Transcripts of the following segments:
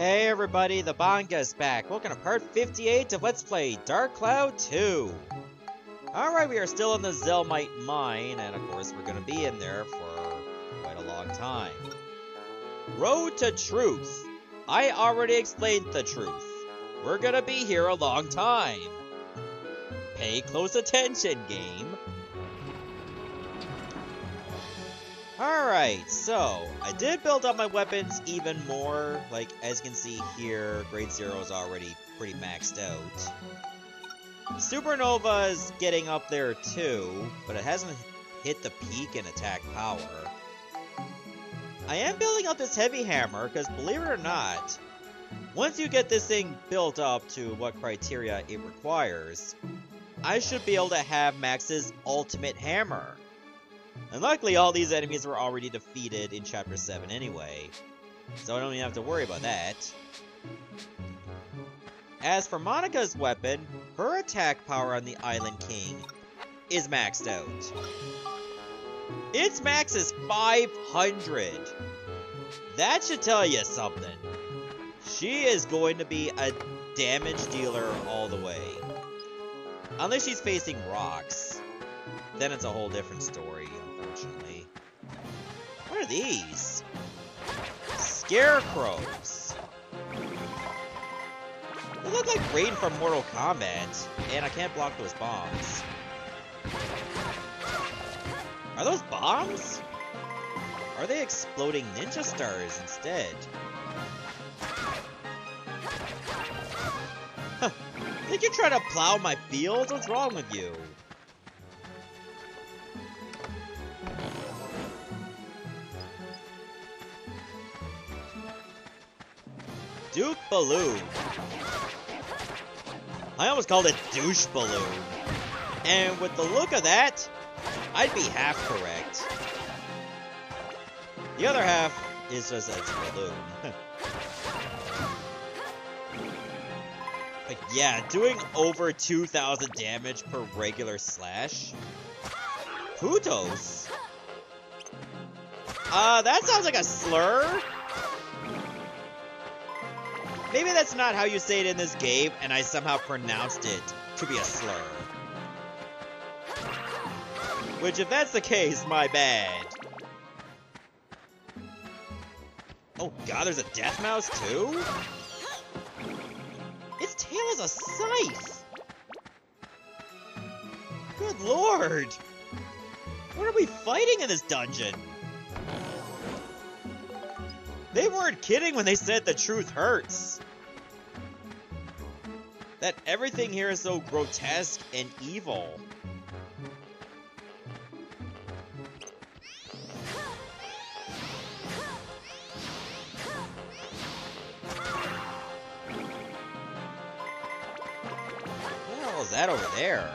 Hey everybody, the Banga's back. Welcome to part 58 of Let's Play Dark Cloud 2. Alright, we are still in the Zelmite mine, and of course we're gonna be in there for quite a long time. Road to Truth. I already explained the truth. We're gonna be here a long time. Pay close attention, game. Alright, so, I did build up my weapons even more. Like, as you can see here, Grade Zero is already pretty maxed out. Supernova is getting up there too, but it hasn't hit the peak in attack power. I am building up this heavy hammer, because believe it or not, once you get this thing built up to what criteria it requires, I should be able to have Max's ultimate hammer. And luckily all these enemies were already defeated in Chapter 7 anyway, so I don't even have to worry about that. As for Monica's weapon, her attack power on the Island King is maxed out. Its max is 500. That should tell you something. She is going to be a damage dealer all the way. Unless she's facing rocks. Then it's a whole different story, these? Scarecrows. They look like Rain from Mortal Kombat, and I can't block those bombs. Are those bombs? Are they exploding ninja stars instead? Think you try to plow my field? What's wrong with you? Duke Balloon. I almost called it Douche Balloon. And with the look of that, I'd be half correct. The other half is just a balloon. but yeah, doing over 2,000 damage per regular slash? Putos? Uh, that sounds like a slur? Maybe that's not how you say it in this game, and I somehow pronounced it to be a slur. Which, if that's the case, my bad. Oh god, there's a death mouse too? Its tail is a scythe! Good lord! What are we fighting in this dungeon? They weren't kidding when they said the truth hurts. That everything here is so grotesque and evil. What the hell is that over there?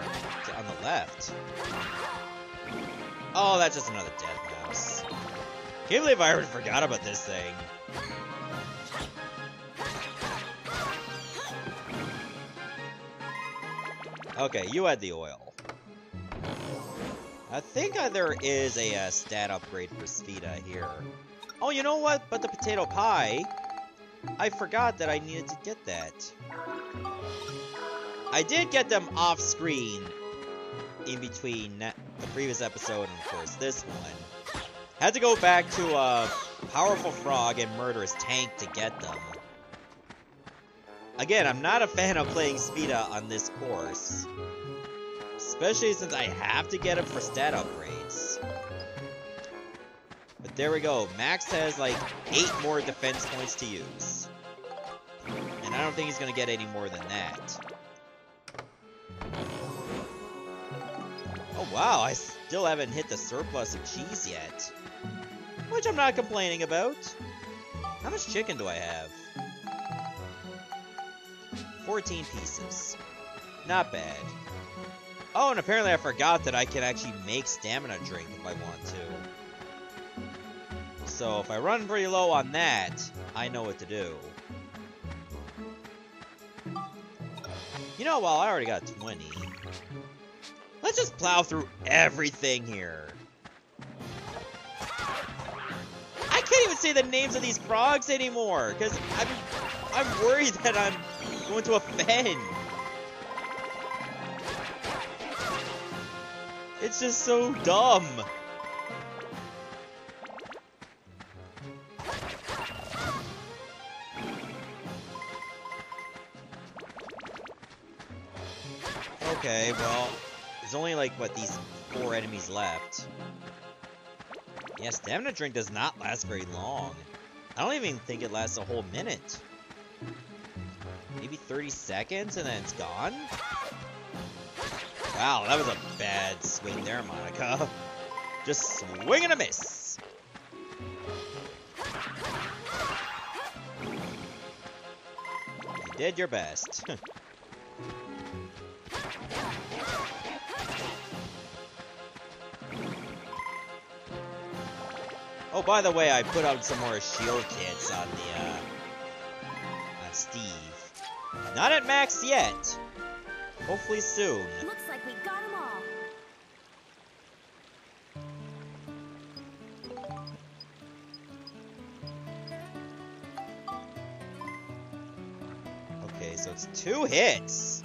On the left. Oh, that's just another death mouse. Can't believe I already forgot about this thing. Okay, you had the oil. I think uh, there is a uh, stat upgrade for Spheda here. Oh, you know what? But the potato pie, I forgot that I needed to get that. I did get them off screen in between the previous episode and, of course, this one. Had to go back to a powerful frog and murderous tank to get them. Again, I'm not a fan of playing Spheda on this course. Especially since I have to get him for stat upgrades. But there we go. Max has like 8 more defense points to use. And I don't think he's going to get any more than that. Oh wow, I still haven't hit the surplus of cheese yet. Which I'm not complaining about. How much chicken do I have? 14 pieces. Not bad. Oh, and apparently I forgot that I can actually make stamina drink if I want to. So if I run pretty low on that, I know what to do. You know, well, I already got 20. Let's just plow through everything here. Say the names of these frogs anymore, because been I'm worried that I'm going to offend. It's just so dumb. Okay, well, there's only like, what, these four enemies left. Yeah, stamina drink does not last very long. I don't even think it lasts a whole minute. Maybe 30 seconds and then it's gone? Wow, that was a bad swing there, Monica. Just swing and a miss. You did your best. oh, by the way, I put out some more shield kits on the, uh, on Steve. Not at max yet. Hopefully soon. Looks like we got them all. Okay, so it's two hits.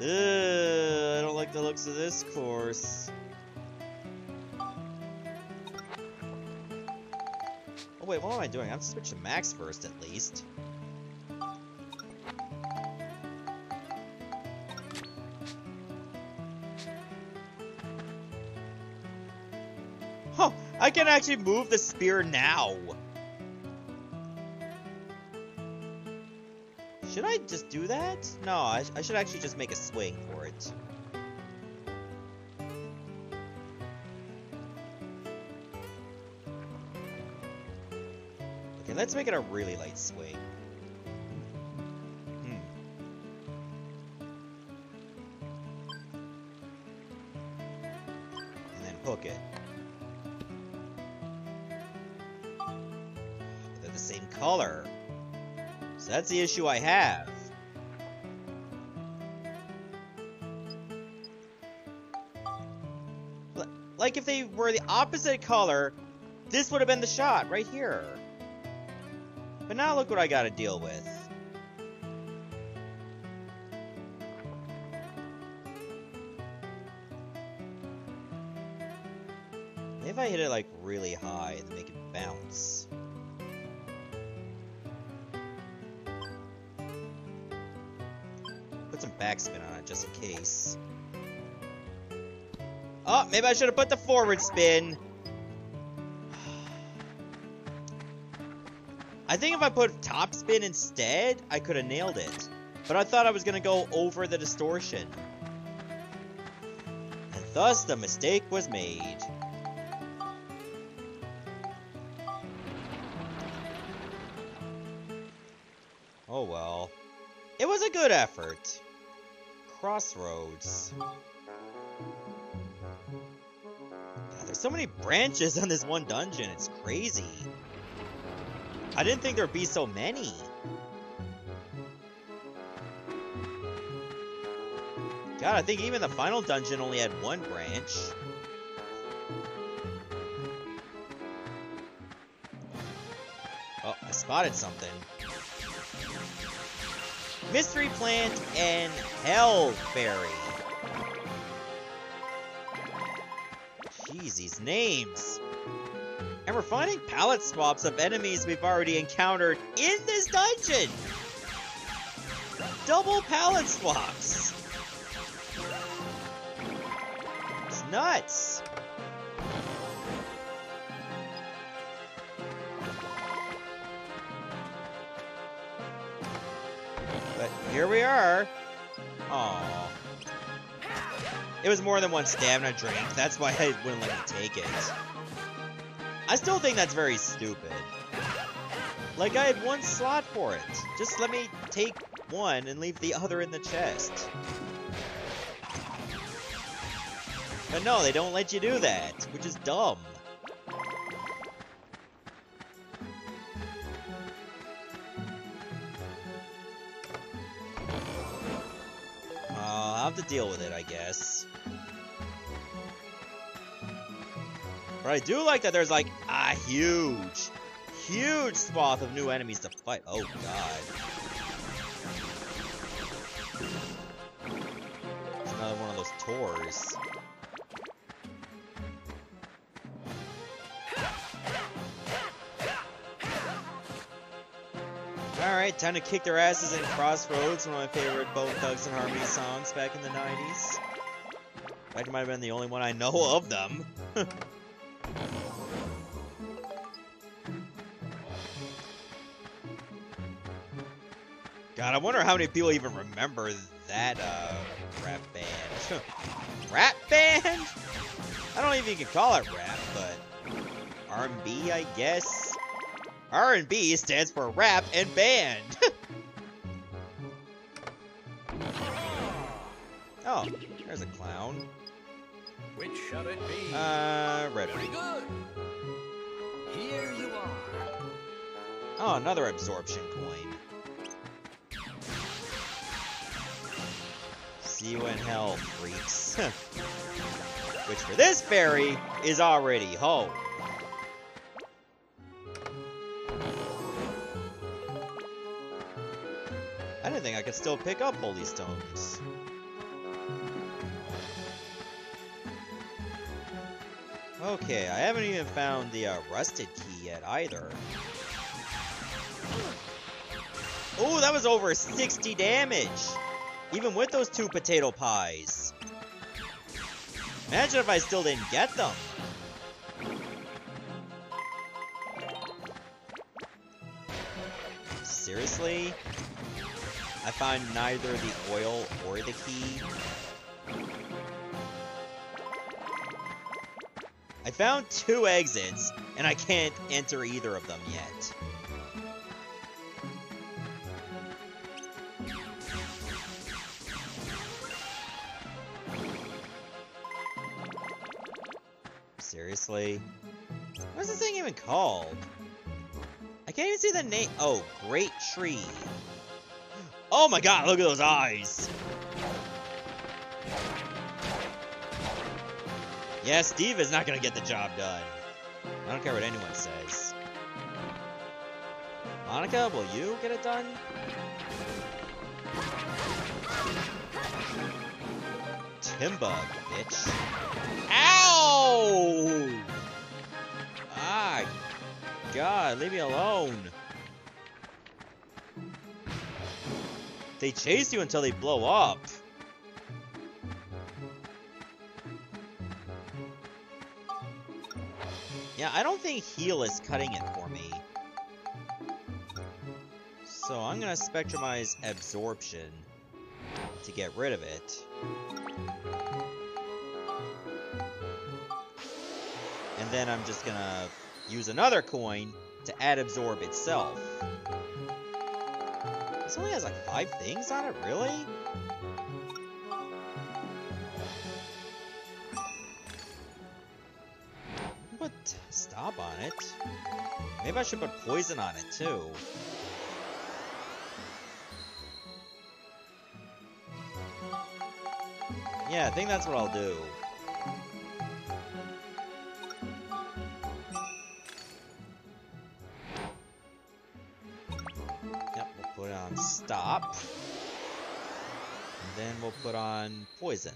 Ugh, I don't like the looks of this course. Wait, what am I doing? I'm switch to max first at least. Oh, I can actually move the spear now. Should I just do that? No, I, I should actually just make a swing for it. Let's make it a really light swing. Hmm. And then hook it. They're the same color. So that's the issue I have. Like if they were the opposite color, this would have been the shot right here. But now look what I gotta deal with. Maybe if I hit it like really high and make it bounce. Put some backspin on it just in case. Oh, maybe I should have put the forward spin. I think if I put top spin instead, I could have nailed it. But I thought I was going to go over the distortion. And thus the mistake was made. Oh well. It was a good effort. Crossroads. God, there's so many branches on this one dungeon, it's crazy. I didn't think there'd be so many. God, I think even the final dungeon only had one branch. Oh, I spotted something. Mystery Plant and Hell Fairy. Jeez, these names. We're finding palette swaps of enemies we've already encountered in this dungeon! Double palette swaps! It's nuts! But here we are. Aww. It was more than one stamina drink, that's why I wouldn't let me take it. I still think that's very stupid. Like, I had one slot for it. Just let me take one and leave the other in the chest. But no, they don't let you do that, which is dumb. Uh, I'll have to deal with it, I guess. But I do like that there's like a huge, huge swath of new enemies to fight. Oh god. Another one of those tours. Alright, time to kick their asses in Crossroads, one of my favorite Bone Thugs and Harmony songs back in the 90s. In fact, it might have been the only one I know of them. God, I wonder how many people even remember that uh, rap band. rap band? I don't even can call it rap, but R&B, I guess. R&B stands for rap and band. oh, there's a clown. Which shall it be? Uh, red Very good. Here you are. Oh, another absorption coin. See you in hell, freaks. Which for this fairy is already home. I didn't think I could still pick up holy stones. Okay, I haven't even found the uh, rusted key yet either. Oh, that was over 60 damage! Even with those two potato pies. Imagine if I still didn't get them. Seriously? I found neither the oil or the key. I found two exits, and I can't enter either of them yet. What's this thing even called? I can't even see the name. Oh, Great Tree. Oh my god, look at those eyes! Yeah, Steve is not gonna get the job done. I don't care what anyone says. Monica, will you get it done? Timbug, bitch. Ow! Ah, God, leave me alone. They chase you until they blow up. Yeah, I don't think heal is cutting it for me. So I'm gonna spectrumize absorption to get rid of it. And then I'm just gonna use another coin to add absorb itself. This only has like five things on it, really? Put stop on it. Maybe I should put poison on it too. Yeah, I think that's what I'll do. Then we'll put on poison.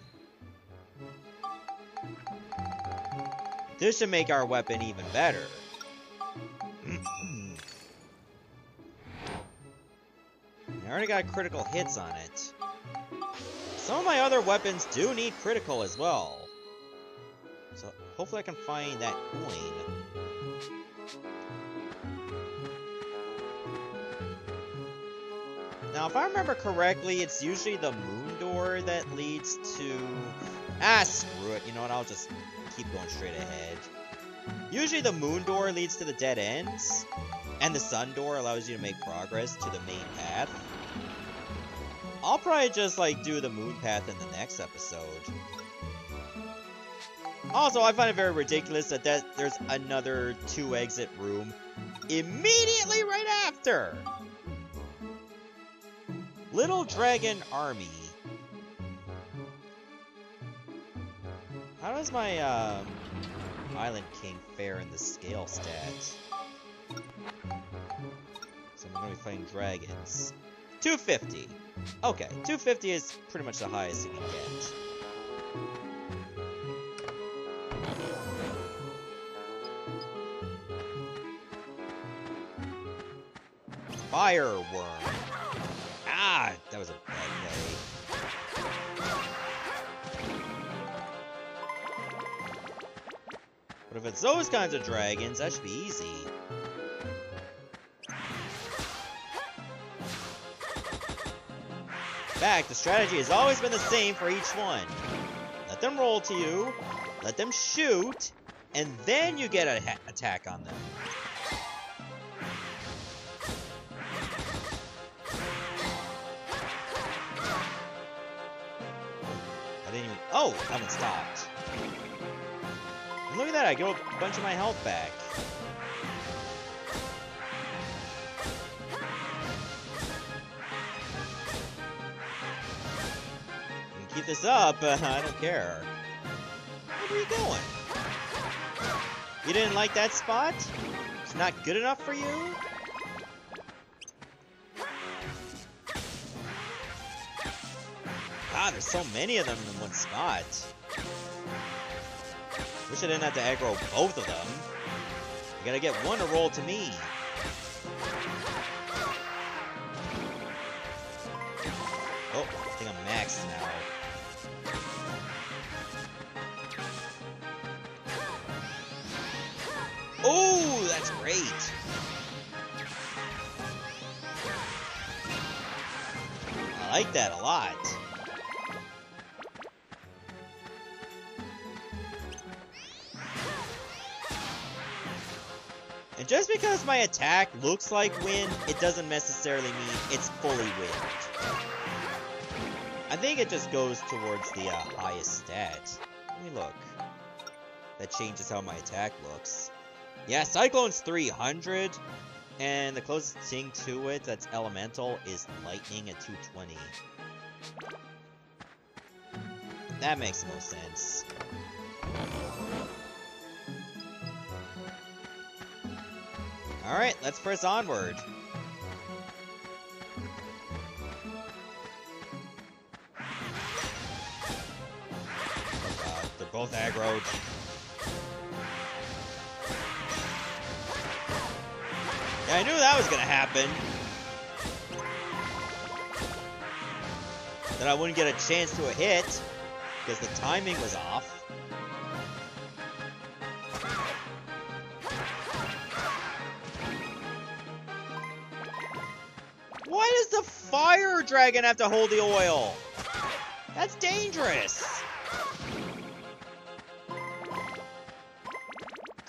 This should make our weapon even better. I already got critical hits on it. Some of my other weapons do need critical as well. So hopefully I can find that coin. Now, if I remember correctly, it's usually the moon door that leads to... Ah, screw it. You know what? I'll just keep going straight ahead. Usually the moon door leads to the dead ends, and the sun door allows you to make progress to the main path. I'll probably just, like, do the moon path in the next episode. Also, I find it very ridiculous that, that there's another two-exit room immediately right after! Little Dragon Army. How does my, um, Island King fare in the scale stats? So I'm gonna be fighting dragons. 250. Okay, 250 is pretty much the highest you can get. Fireworm. If it's those kinds of dragons, that should be easy. In fact, the strategy has always been the same for each one. Let them roll to you, let them shoot, and then you get an attack on them. I didn't even... Oh, that one stopped. Look at that, I get a bunch of my health back. Keep this up, uh, I don't care. Where are you going? You didn't like that spot? It's not good enough for you? God, there's so many of them in one spot. Wish I didn't have to aggro both of them. I gotta get one to roll to me. Oh, I think I'm maxed now. Oh, that's great. I like that a lot. And just because my attack looks like wind, it doesn't necessarily mean it's fully wind. I think it just goes towards the uh, highest stat. Let me look. That changes how my attack looks. Yeah, Cyclone's 300, and the closest thing to it that's elemental is Lightning at 220. That makes the most sense. Alright, let's press onward. Oh god, they're both aggroed. Yeah, I knew that was gonna happen. That I wouldn't get a chance to a hit, because the timing was off. Dragon have to hold the oil? That's dangerous.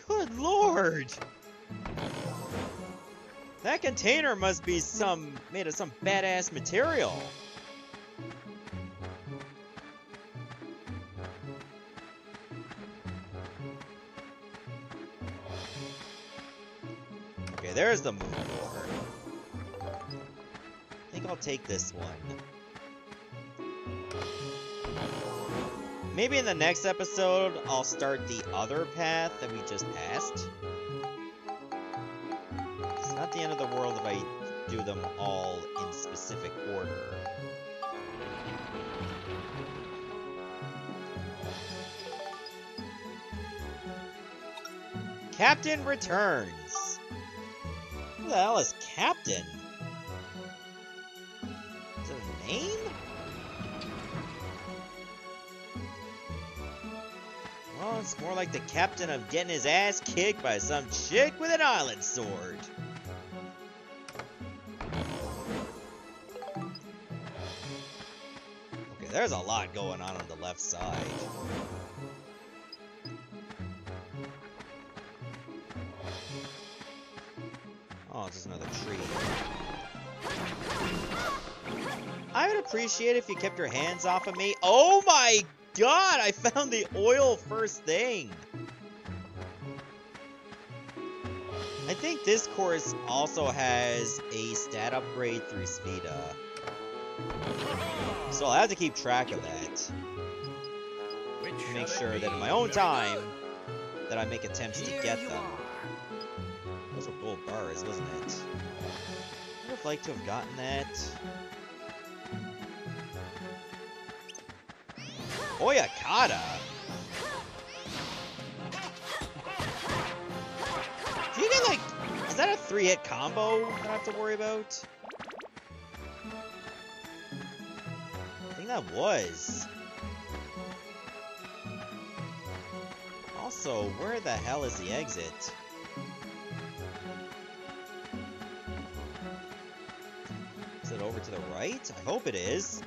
Good lord. That container must be some made of some badass material. Okay, there's the moon take this one. Maybe in the next episode, I'll start the other path that we just passed. It's not the end of the world if I do them all in specific order. Captain returns! Who the hell is Captain? Name? Well, it's more like the captain of getting his ass kicked by some chick with an island sword. Okay, there's a lot going on on the left side. Oh, just another tree. Appreciate if you kept your hands off of me. Oh my god, I found the oil first thing. I think this course also has a stat upgrade through Spheda. So I'll have to keep track of that. Which make sure that in my own time, that I make attempts to get them. Those were gold bars, wasn't it? I would have liked to have gotten that. Oyakata! Do you get like... Is that a three-hit combo I have to worry about? I think that was. Also, where the hell is the exit? Is it over to the right? I hope it is.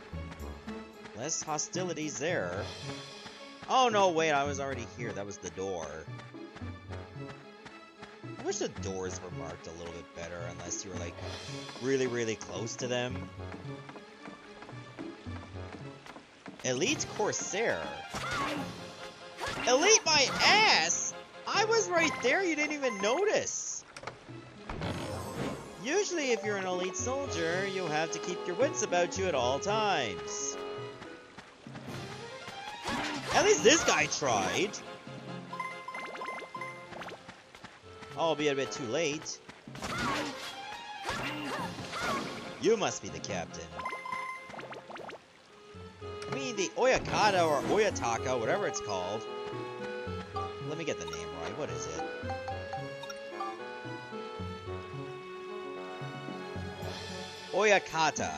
Less hostilities there. Oh no, wait, I was already here. That was the door. I wish the doors were marked a little bit better, unless you were like really, really close to them. Elite Corsair. Elite my ass! I was right there, you didn't even notice! Usually if you're an elite soldier, you have to keep your wits about you at all times. At least this guy tried. Oh, Albeit a bit too late. You must be the captain. I mean, the Oyakata or Oyataka, whatever it's called. Let me get the name right. What is it? Oyakata.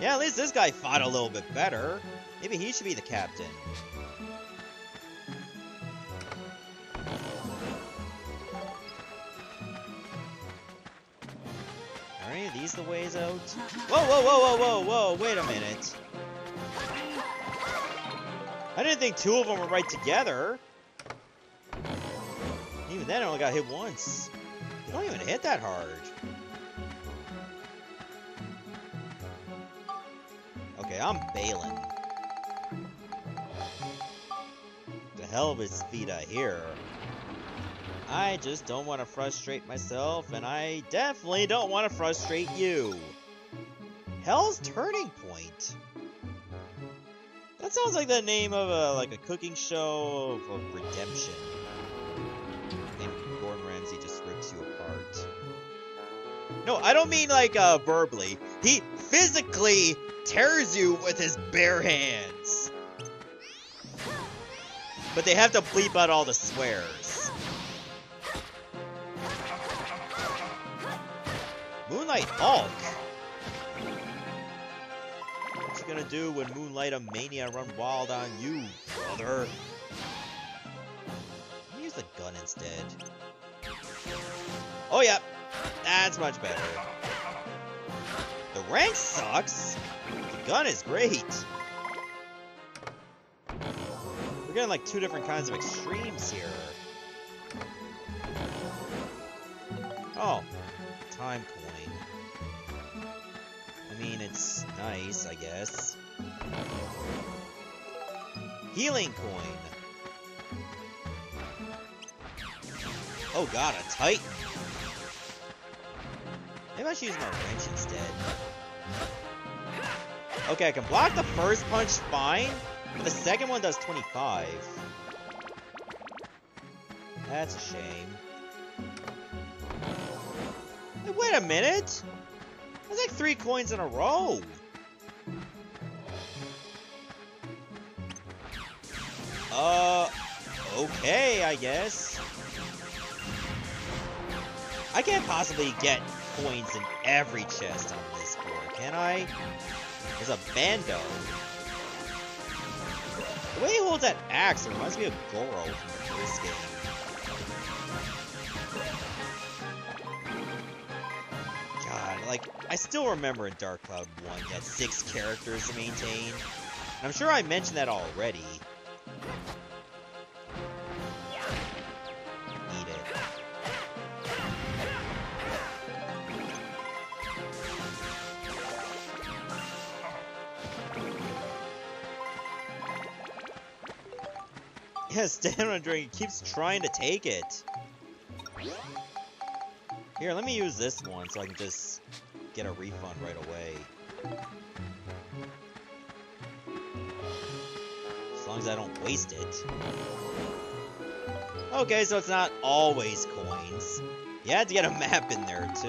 Yeah, at least this guy fought a little bit better. Maybe he should be the captain. Ways out? Whoa, whoa, whoa, whoa, whoa, whoa, wait a minute. I didn't think two of them were right together. Even then, I only got hit once. You don't even hit that hard. Okay, I'm bailing. The hell of a speed I hear. I just don't want to frustrate myself, and I definitely don't want to frustrate you. Hell's Turning Point. That sounds like the name of a like a cooking show of, of redemption. And Gordon Ramsay just rips you apart. No, I don't mean like uh, verbally. He physically tears you with his bare hands. But they have to bleep out all the swears. Hulk. What you gonna do when Moonlight a Mania run wild on you, brother? Use the gun instead. Oh yeah, that's much better. The rank sucks. The gun is great. We're getting like two different kinds of extremes here. Oh, time. I mean, it's nice, I guess. Healing coin. Oh god, a titan. Maybe I should use my wrench instead. Okay, I can block the first punch fine, but the second one does 25. That's a shame. Hey, wait a minute! Three coins in a row! Uh, okay, I guess. I can't possibly get coins in every chest on this board, can I? There's a Bando. The way he holds that axe reminds me of Goro from the first game. Like, I still remember in Dark Cloud 1 you had six characters to maintain. And I'm sure I mentioned that already. Eat it. Yeah, stamina keeps trying to take it. Here, let me use this one so I can just get a refund right away. As long as I don't waste it. Okay, so it's not always coins. You had to get a map in there, too.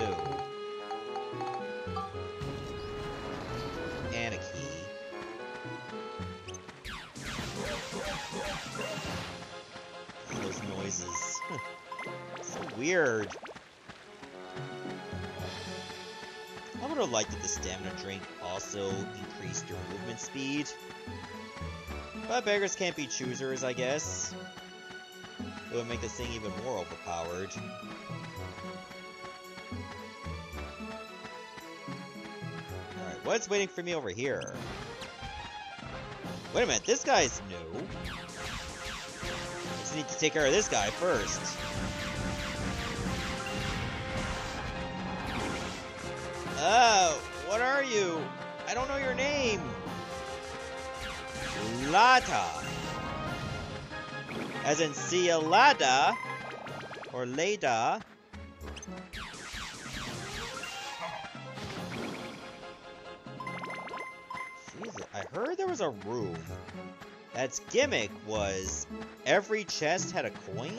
And a key. Those noises. so weird. Would have liked that the stamina drink also increased your movement speed. But beggars can't be choosers, I guess. It would make this thing even more overpowered. Alright, what's waiting for me over here? Wait a minute, this guy's new. Just need to take care of this guy first. Oh, what are you? I don't know your name. Lata. As in Cielada. Or Leda. Jesus, I heard there was a room. That's gimmick was every chest had a coin?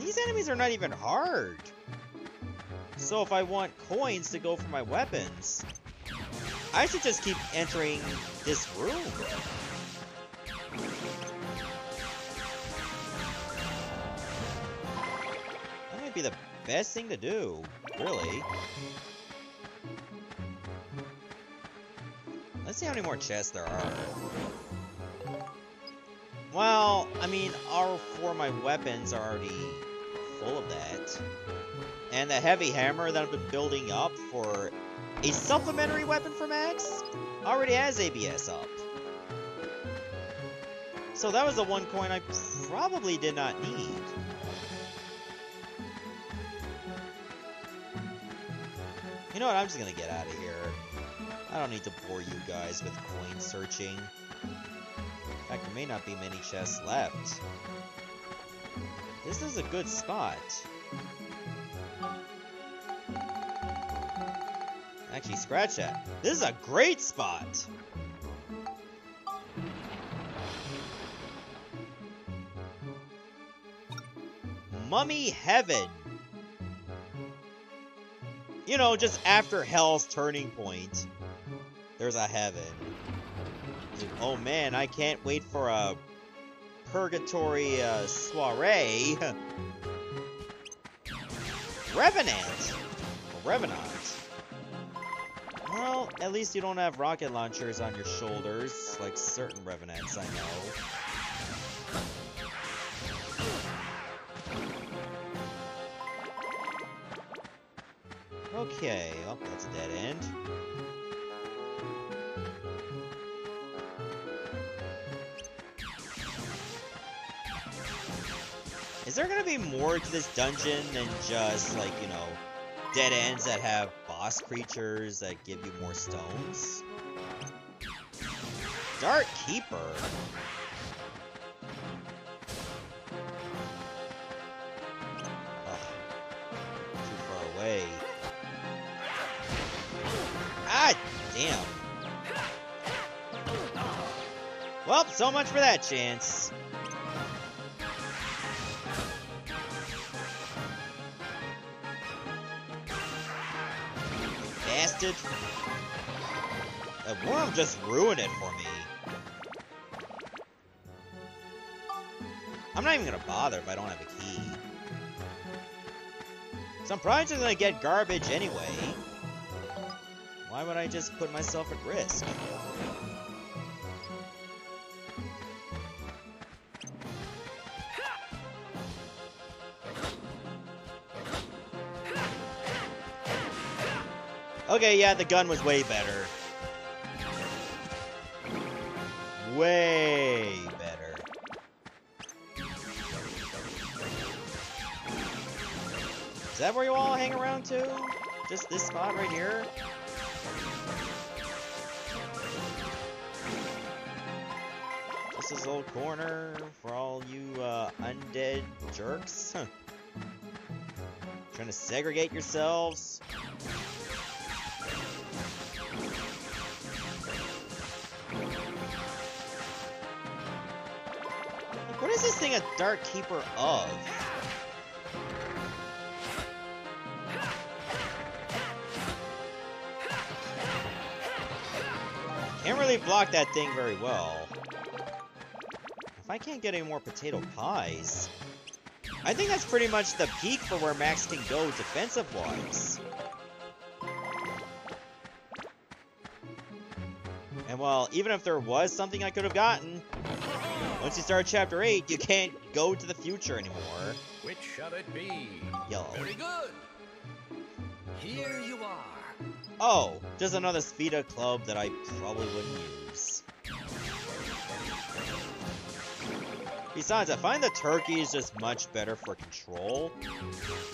These enemies are not even hard. So if I want coins to go for my weapons, I should just keep entering this room. That might be the best thing to do, really. Let's see how many more chests there are. Well, I mean, all four of my weapons are already full of that. And the heavy hammer that I've been building up for a supplementary weapon for Max already has ABS up. So that was the one coin I probably did not need. You know what, I'm just gonna get out of here. I don't need to bore you guys with coin searching. In fact, there may not be many chests left. This is a good spot. Actually, scratch that. This is a great spot! Mummy Heaven! You know, just after Hell's turning point, there's a heaven. Oh man, I can't wait for a purgatory uh, soiree. Revenant! Revenant. At least you don't have rocket launchers on your shoulders, like certain Revenants I know. Okay, oh, that's a dead end. Is there gonna be more to this dungeon than just, like, you know, dead ends that have boss creatures that give you more stones? Dark Keeper? Ugh. Too far away. Ah, damn. Well, so much for that chance. That worm just ruined it for me. I'm not even gonna bother if I don't have a key. So I'm probably just gonna get garbage anyway. Why would I just put myself at risk? Okay, yeah, the gun was way better. Way better. Is that where you all hang around too? Just this spot right here? This is old corner for all you uh, undead jerks? Trying to segregate yourselves? Is this thing a Dark Keeper of? Can't really block that thing very well. if I can't get any more potato pies, I think that's pretty much the peak for where Max can go defensive-wise. And well, even if there was something I could have gotten, once you start Chapter 8, you can't go to the future anymore. Which shall it be? Yellow. Very good. Here you are. Oh, just another Spheda club that I probably wouldn't use. Besides, I find the turkey is just much better for control.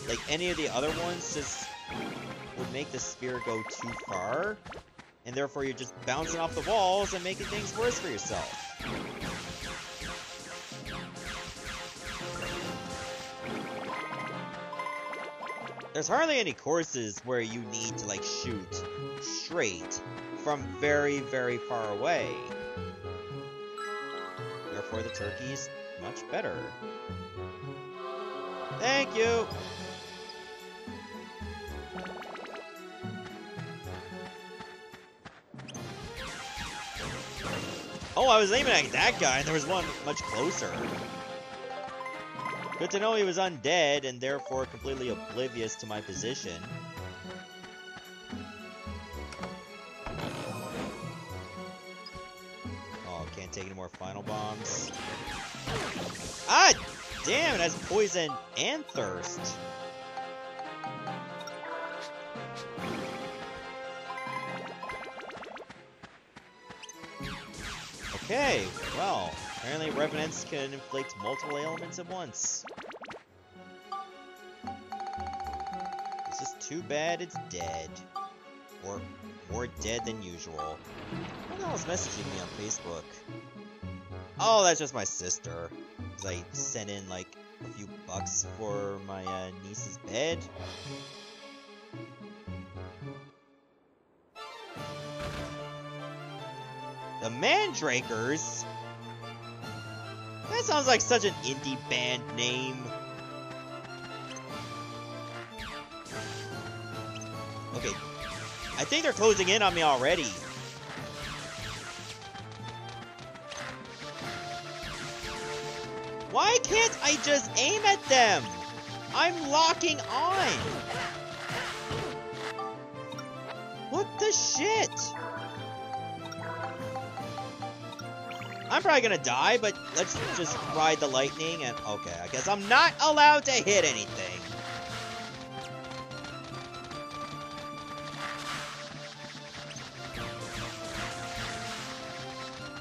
Like, any of the other ones just would make the spear go too far. And therefore you're just bouncing off the walls and making things worse for yourself. There's hardly any courses where you need to like shoot straight from very, very far away. Therefore the turkey's much better. Thank you! Oh, I was aiming at that guy, and there was one much closer. Good to know he was undead, and therefore completely oblivious to my position. Oh, can't take any more final bombs. Ah! Damn, it has poison and thirst. Okay, well, apparently Revenants can inflict multiple ailments at once. It's just too bad it's dead. Or more dead than usual. Who the hell's messaging me on Facebook? Oh, that's just my sister. Because I sent in, like, a few bucks for my uh, niece's bed. The Mandrakers? That sounds like such an indie band name. Okay. I think they're closing in on me already. Why can't I just aim at them? I'm locking on. What the shit? I'm probably gonna die, but let's just ride the lightning and... Okay, I guess I'm not allowed to hit anything.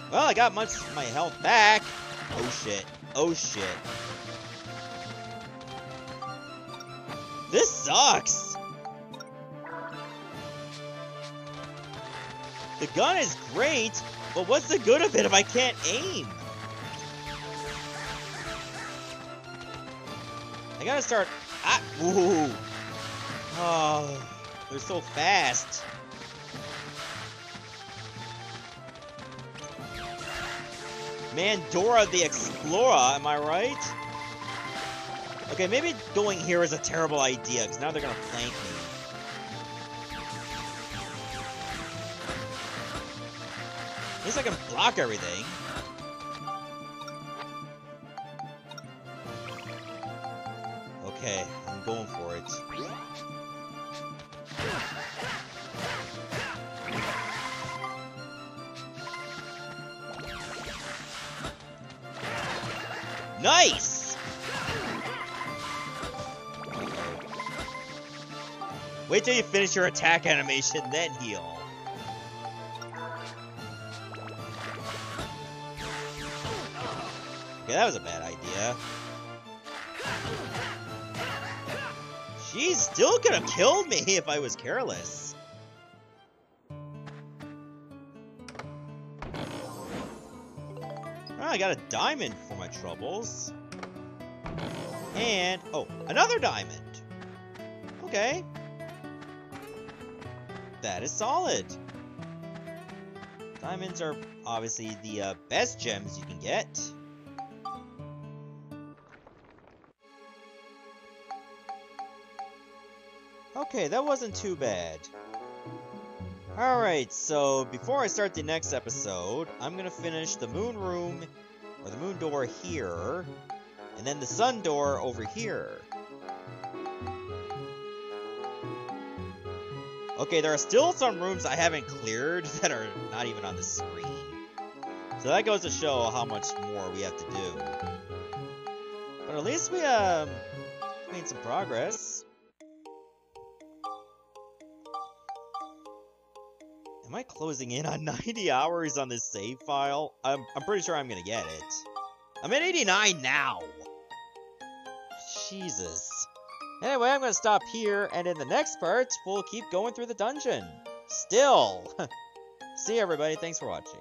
Well, I got much of my health back. Oh shit. Oh shit. This sucks! The gun is great, but what's the good of it if I can't aim? I gotta start... Ah! Ooh! Oh, they're so fast. Mandora the Explorer, am I right? Okay, maybe going here is a terrible idea, because now they're gonna flank me. Least I can block everything. Okay, I'm going for it. Nice! Wait till you finish your attack animation, then heal. Okay, that was a bad idea. She's still could have killed me if I was careless. Oh, I got a diamond for my troubles. And, oh, another diamond. Okay. That is solid. Diamonds are obviously the uh, best gems you can get. Okay, that wasn't too bad. Alright, so before I start the next episode, I'm gonna finish the Moon Room or the moon door here, and then the sun door over here. Okay, there are still some rooms I haven't cleared that are not even on the screen. So that goes to show how much more we have to do. But at least we um made some progress. Am I closing in on 90 hours on this save file? I'm, I'm pretty sure I'm gonna get it. I'm at 89 now! Jesus. Anyway, I'm gonna stop here, and in the next part, we'll keep going through the dungeon. Still! See everybody. Thanks for watching.